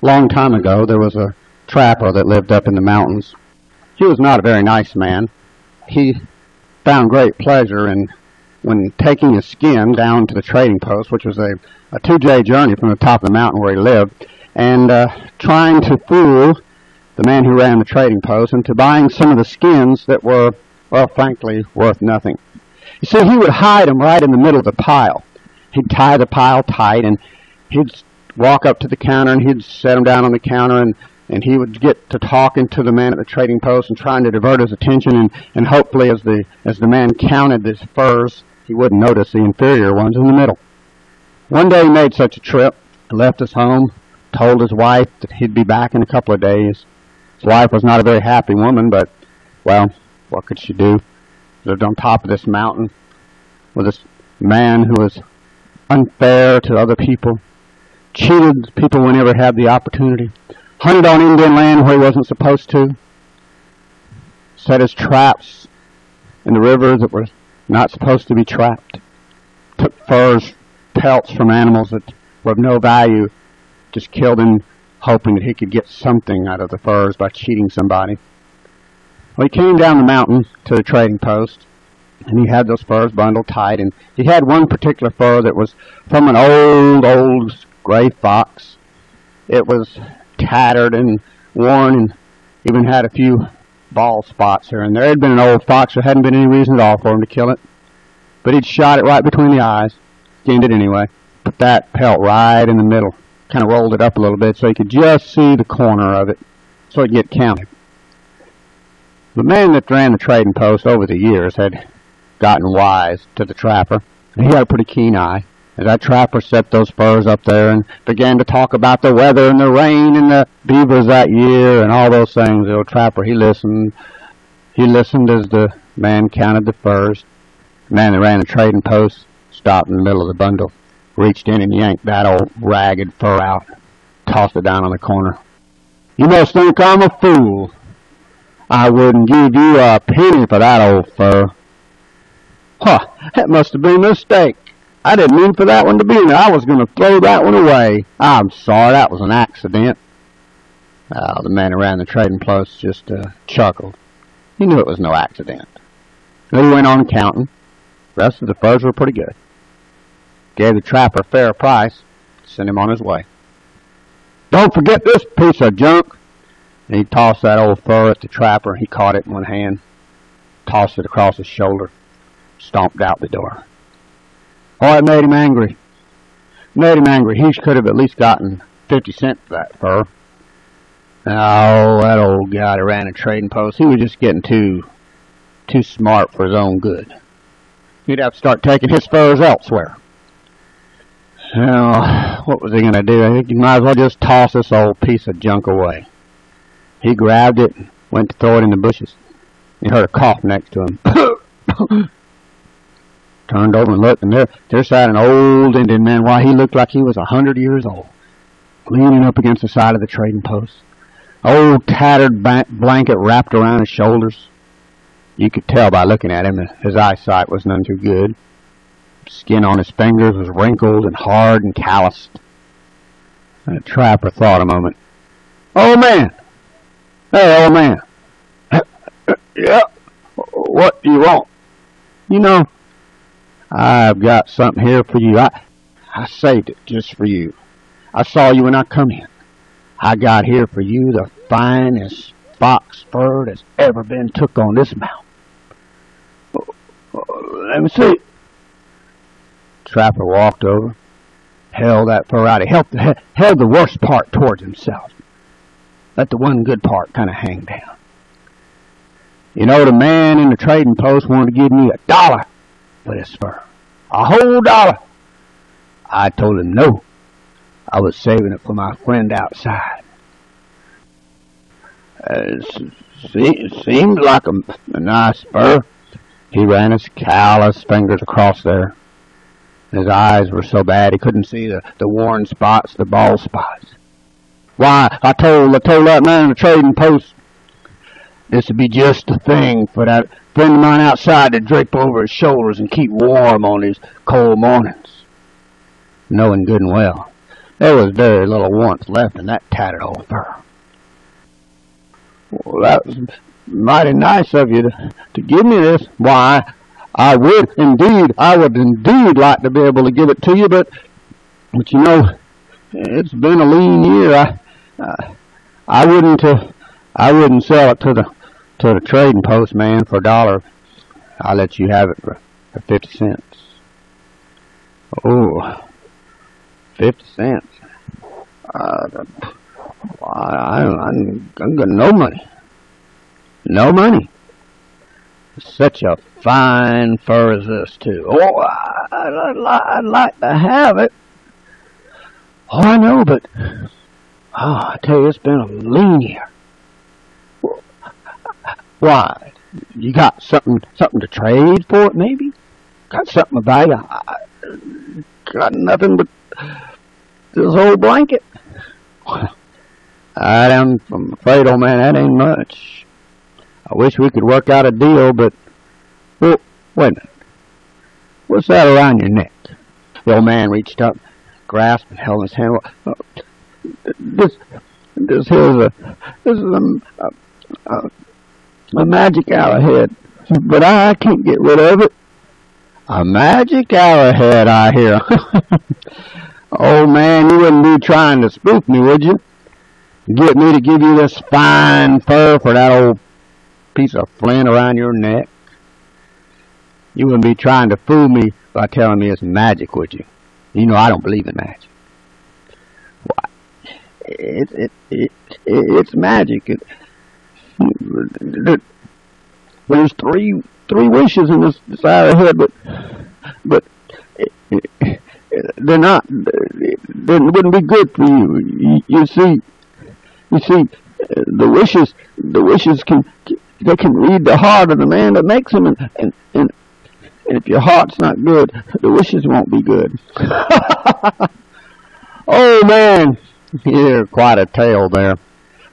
long time ago, there was a trapper that lived up in the mountains. He was not a very nice man. He found great pleasure in when taking his skin down to the trading post, which was a, a two-day journey from the top of the mountain where he lived, and uh, trying to fool the man who ran the trading post into buying some of the skins that were, well, frankly, worth nothing. You see, he would hide them right in the middle of the pile. He'd tie the pile tight, and he'd walk up to the counter, and he'd set him down on the counter, and and he would get to talking to the man at the trading post and trying to divert his attention and, and hopefully as the as the man counted his furs he wouldn't notice the inferior ones in the middle. One day he made such a trip, left his home, told his wife that he'd be back in a couple of days. His wife was not a very happy woman, but well, what could she do? Lived on top of this mountain with this man who was unfair to other people, cheated people whenever he had the opportunity, hunted on Indian land where he wasn't supposed to, set his traps in the rivers that were not supposed to be trapped, took furs, pelts from animals that were of no value, just killed them hoping that he could get something out of the furs by cheating somebody. Well, he came down the mountain to the trading post, and he had those furs bundled tight, and he had one particular fur that was from an old, old gray fox. It was tattered and worn and even had a few bald spots here and there. It had been an old fox. There hadn't been any reason at all for him to kill it. But he'd shot it right between the eyes. Skinned it anyway. Put that pelt right in the middle. Kind of rolled it up a little bit so you could just see the corner of it so it'd get counted. The man that ran the trading post over the years had gotten wise to the trapper. He had a pretty keen eye. As that trapper set those furs up there and began to talk about the weather and the rain and the beavers that year and all those things, the old trapper, he listened. He listened as the man counted the furs. The man that ran the trading post stopped in the middle of the bundle, reached in and yanked that old ragged fur out, tossed it down on the corner. You must think I'm a fool. I wouldn't give you a penny for that old fur. Huh, that must have been a mistake. I didn't mean for that one to be there. I was going to throw that one away. I'm sorry, that was an accident. Uh, the man around the trading post just uh, chuckled. He knew it was no accident. Then he went on counting. The rest of the furs were pretty good. Gave the trapper a fair price, sent him on his way. Don't forget this piece of junk. And he tossed that old fur at the trapper. He caught it in one hand, tossed it across his shoulder, stomped out the door. Oh, it made him angry. Made him angry. He could have at least gotten 50 cents for that fur. Oh, that old guy that ran a trading post, he was just getting too, too smart for his own good. He'd have to start taking his furs elsewhere. Well, what was he going to do? I think he might as well just toss this old piece of junk away. He grabbed it and went to throw it in the bushes. He heard a cough next to him. turned over and looked, and there, there sat an old Indian man. Why, he looked like he was a hundred years old, leaning up against the side of the trading post. Old tattered blanket wrapped around his shoulders. You could tell by looking at him that his eyesight was none too good. Skin on his fingers was wrinkled and hard and calloused. The trapper thought a moment. Old man! Hey, old man! yeah? What do you want? You know, I've got something here for you. I, I saved it just for you. I saw you when I come in. I got here for you the finest fox fur that's ever been took on this mountain. Oh, let me see. Trapper walked over, held that fur out. He held the, held the worst part towards himself. Let the one good part kind of hang down. You know, the man in the trading post wanted to give me a dollar for this fur. A whole dollar. I told him no. I was saving it for my friend outside. Uh, it seemed like a, a nice fur. He ran his callous fingers across there. His eyes were so bad he couldn't see the, the worn spots, the bald spots. Why, I told I told that man in the trading post this would be just the thing for that friend of mine outside to drape over his shoulders and keep warm on these cold mornings. Knowing good and well There was very little warmth left in that tattered old fur. Well, that was mighty nice of you to, to give me this. Why, I would indeed, I would indeed like to be able to give it to you, but, but you know, it's been a lean year. I, uh, I wouldn't, uh, I wouldn't sell it to the, to the trading post man for a dollar. I'll let you have it for, for fifty cents. Oh, fifty cents. Uh, I, I, I'm got no money. No money. Such a fine fur as this, too. Oh, I, I'd, I'd like to have it. Oh, I know, but oh, I tell you, it's been a lean year. Why? You got something something to trade for it, maybe? Got something of value? I, got nothing but this old blanket. I am, I'm afraid, old man, that ain't much. I wish we could work out a deal, but well, wait a minute. What's that around your neck? The old man reached up, grasped, and held his hand. Uh, this, this here's a, this is a, a, a, a magic arrowhead, but I can't get rid of it. A magic arrowhead, I hear. old man, you wouldn't be trying to spook me, would you? Get me to give you this fine fur for that old piece of flint around your neck? You wouldn't be trying to fool me by telling me it's magic, would you? You know I don't believe in magic. Why? It, it, it, it it's magic. It, there's three three wishes in this, this arrowhead, but but they're not. They wouldn't be good for you. You, see, you see, the wishes the wishes can they can read the heart of the man that makes them, and, and, and, if your heart's not good, the wishes won't be good. oh, man! Here, quite a tale there.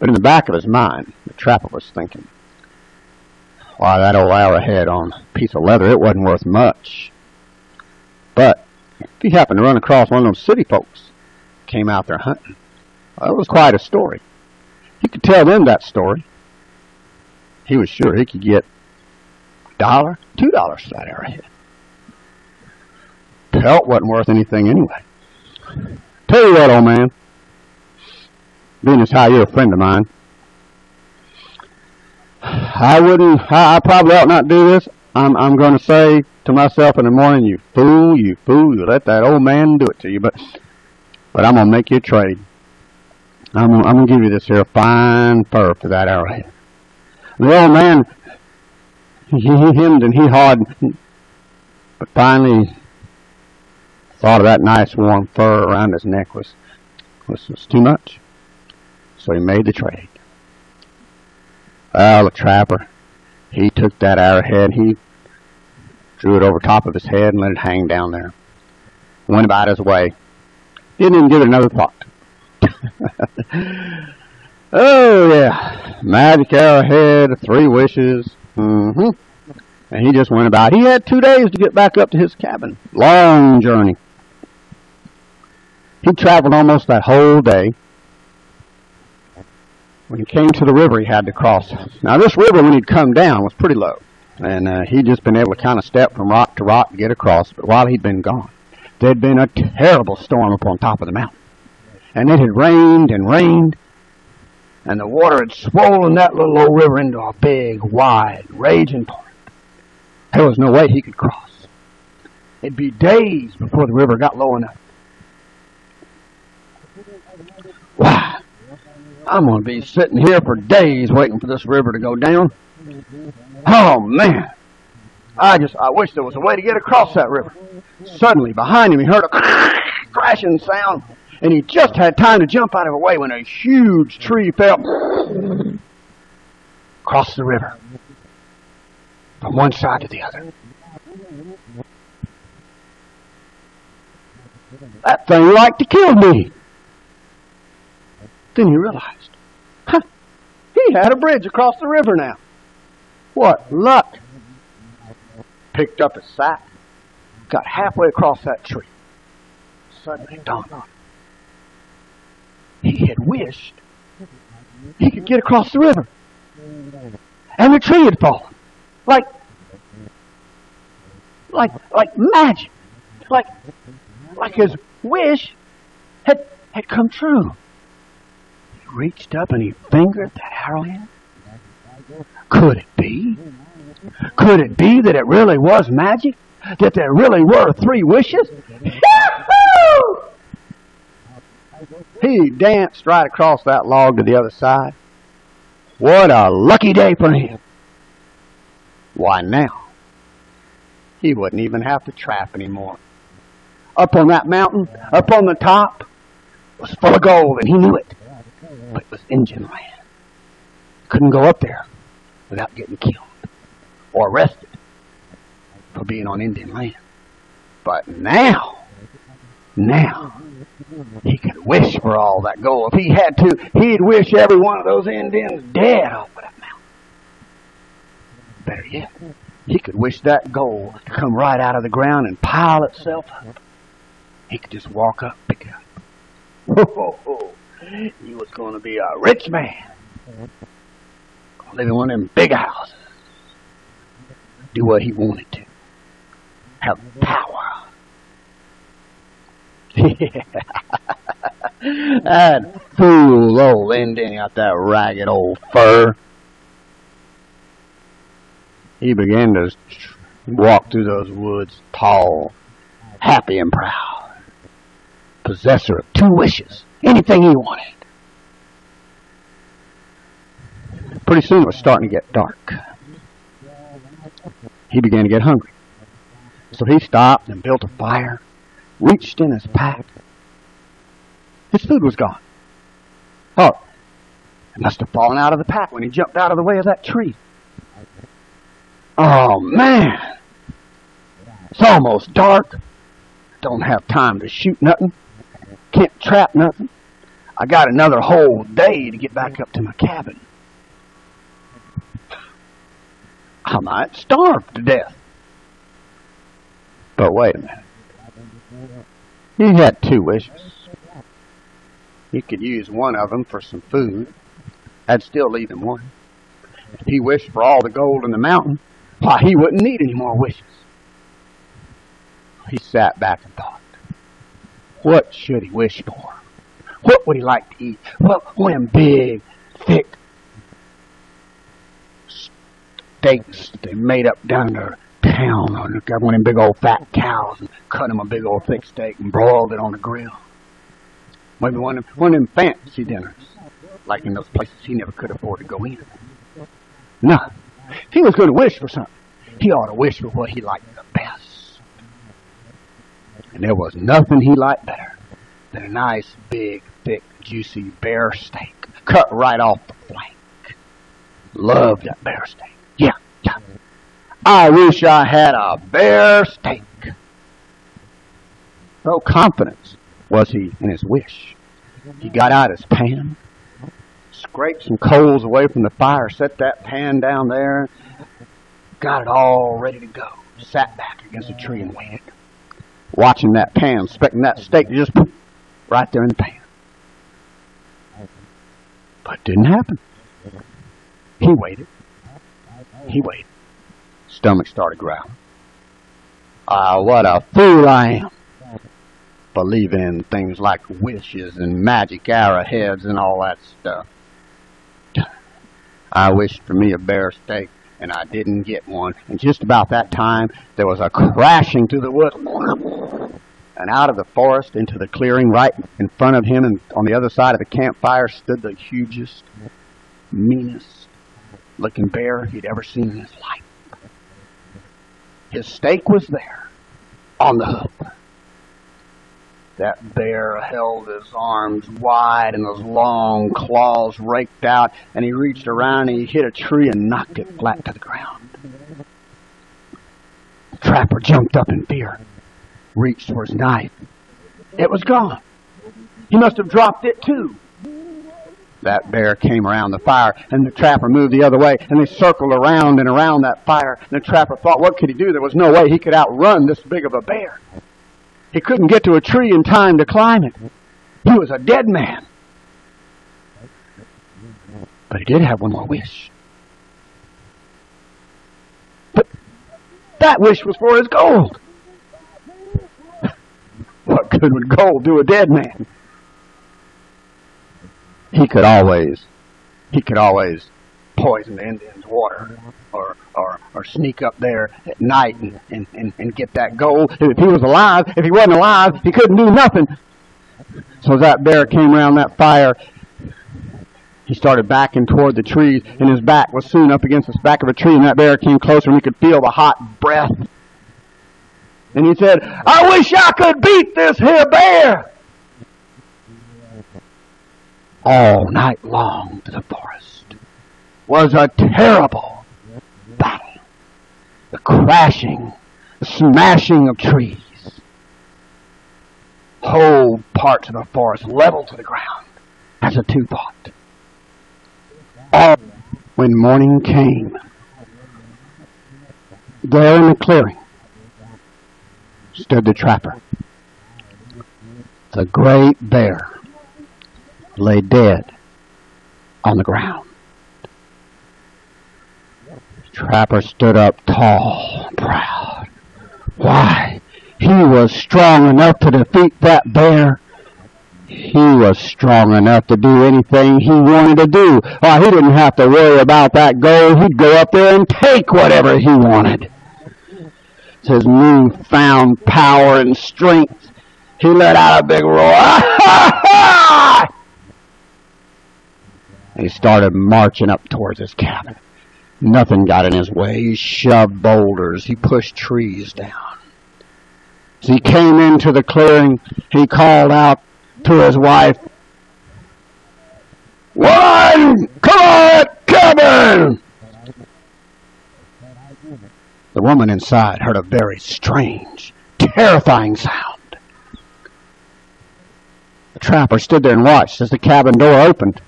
But in the back of his mind, the trapper was thinking, why, that old arrowhead on a piece of leather, it wasn't worth much. But if he happened to run across one of those city folks came out there hunting, well, that was quite a story. He could tell them that story he was sure he could get a dollar, two dollars for that arrowhead. Pelt wasn't worth anything anyway. Tell you what, old man, being as how you're a friend of mine, I wouldn't, I, I probably ought not do this. I'm, I'm going to say to myself in the morning, you fool, you fool, you let that old man do it to you. But, but I'm going to make you a trade. I'm, I'm going to give you this here fine fur for that arrowhead. The old man, he, he hemmed and he hawed, but finally thought of that nice warm fur around his neck was, was, was too much. So he made the trade. Well, the trapper, he took that arrowhead, he drew it over top of his head and let it hang down there. Went about his way. Didn't even give it another thought. Oh, yeah. Magic arrowhead, three wishes. Mm-hmm. And he just went about. He had two days to get back up to his cabin. Long journey. He traveled almost that whole day. When he came to the river, he had to cross. Now, this river, when he'd come down, was pretty low. And uh, he'd just been able to kind of step from rock to rock to get across. But while he'd been gone, there'd been a terrible storm up on top of the mountain. And it had rained and rained and the water had swollen that little old river into a big, wide, raging torrent. There was no way he could cross. It'd be days before the river got low enough. Wow. I'm going to be sitting here for days waiting for this river to go down. Oh, man. I just, I wish there was a way to get across that river. Suddenly, behind him, he heard a crashing sound and he just had time to jump out of the way when a huge tree fell across the river from one side to the other. That thing like to kill me. Then he realized, huh, he had a bridge across the river now. What luck! Picked up his sack, got halfway across that tree. Suddenly dawned on he had wished he could get across the river. And the tree had fallen. Like, like, like magic. Like, like his wish had, had come true. He reached up and he fingered that arrowhead. Could it be? Could it be that it really was magic? That there really were three wishes? He danced right across that log to the other side. What a lucky day for him. Why now, he wouldn't even have to trap anymore. Up on that mountain, up on the top, was full of gold, and he knew it. But it was Indian land. Couldn't go up there without getting killed or arrested for being on Indian land. But now, now, he could wish for all that gold. If he had to, he'd wish every one of those Indians dead off of that mountain. Better yet, he could wish that gold to come right out of the ground and pile itself up. He could just walk up, pick it up. Whoa, he was going to be a rich man. Live in one of them big houses. Do what he wanted to. Have power. that fool old Indian got that ragged old fur. He began to walk through those woods tall, happy and proud, possessor of two wishes, anything he wanted. Pretty soon it was starting to get dark. He began to get hungry. So he stopped and built a fire, reached in his pack. His food was gone. Oh, it must have fallen out of the pack when he jumped out of the way of that tree. Oh, man. It's almost dark. Don't have time to shoot nothing. Can't trap nothing. I got another whole day to get back up to my cabin. I might starve to death. But wait a minute. He had two wishes. He could use one of them for some food. I'd still leave him one. If he wished for all the gold in the mountain, why, he wouldn't need any more wishes. He sat back and thought, what should he wish for? What would he like to eat? Well, one them big, thick steaks that they made up down there town. Or got one of them big old fat cows and cut him a big old thick steak and broiled it on the grill. Maybe one of them, one of them fancy dinners, like in those places he never could afford to go in. No, he was going to wish for something, he ought to wish for what he liked. And there was nothing he liked better than a nice, big, thick, juicy bear steak cut right off the flank. Loved that bear steak. Yeah, yeah. I wish I had a bear steak. So confident was he in his wish. He got out his pan, scraped some coals away from the fire, set that pan down there, got it all ready to go, sat back against a tree and waited, watching that pan, expecting that steak to just right there in the pan. But it didn't happen. He waited. He waited. Stomach started growling. Ah, what a fool I am. Believing in things like wishes and magic arrowheads and all that stuff. I wished for me a bear steak, and I didn't get one. And just about that time, there was a crashing through the woods. And out of the forest into the clearing right in front of him and on the other side of the campfire stood the hugest, meanest looking bear he'd ever seen in his life. His steak was there on the hook. That bear held his arms wide and those long claws raked out, and he reached around and he hit a tree and knocked it flat to the ground. The trapper jumped up in fear, reached for his knife. It was gone. He must have dropped it too. That bear came around the fire, and the trapper moved the other way, and they circled around and around that fire. And the trapper thought, what could he do? There was no way he could outrun this big of a bear. He couldn't get to a tree in time to climb it. He was a dead man. But he did have one more wish. But that wish was for his gold. what good would gold do a dead man? He could always, he could always poison the Indians' water or, or, or sneak up there at night and, and, and, and get that gold. If he was alive, if he wasn't alive, he couldn't do nothing. So that bear came around that fire, he started backing toward the trees, and his back was soon up against the back of a tree, and that bear came closer, and he could feel the hot breath. And he said, I wish I could beat this here bear! All night long to the forest was a terrible battle. The crashing, the smashing of trees. Whole parts of the forest leveled to the ground as a two fought. All when morning came, there in the clearing stood the trapper. The great bear lay dead on the ground. Trapper stood up tall and proud. Why, he was strong enough to defeat that bear. He was strong enough to do anything he wanted to do. Why, he didn't have to worry about that gold. He'd go up there and take whatever he wanted. His newfound power and strength. He let out a big roar. he started marching up towards his cabin. Nothing got in his way. He shoved boulders. He pushed trees down. As he came into the clearing, he called out to his wife, One, come on, cabin! The woman inside heard a very strange, terrifying sound. The trapper stood there and watched as the cabin door opened.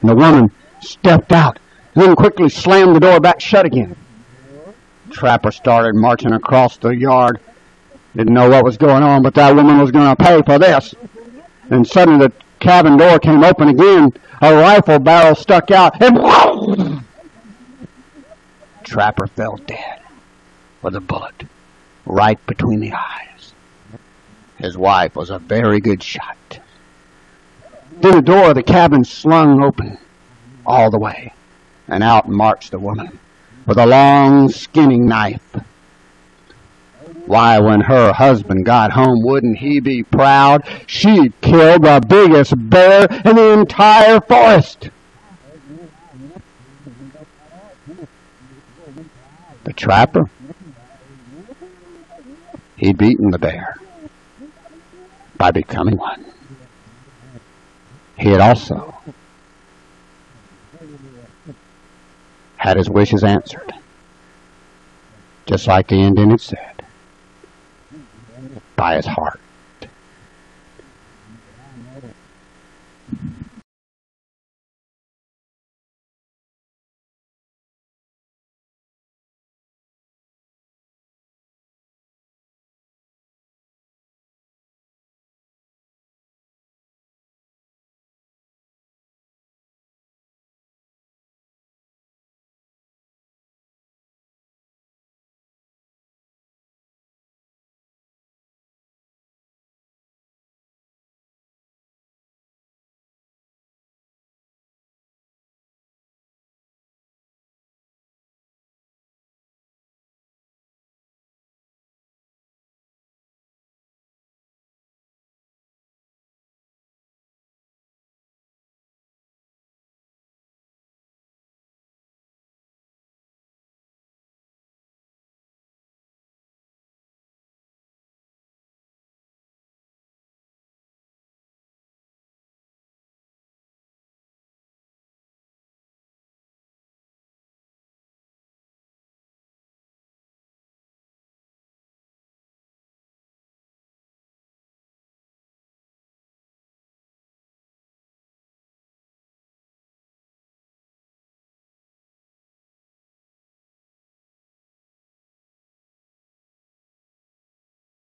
And the woman stepped out, then quickly slammed the door back shut again. Trapper started marching across the yard. Didn't know what was going on, but that woman was going to pay for this. And suddenly the cabin door came open again. A rifle barrel stuck out, and whoa! Trapper fell dead with a bullet right between the eyes. His wife was a very good shot. Then the door of the cabin slung open all the way, and out marched the woman with a long skinning knife. Why, when her husband got home, wouldn't he be proud? She'd killed the biggest bear in the entire forest. The trapper, he'd beaten the bear by becoming one. He had also had his wishes answered, just like the Indian had said, by his heart.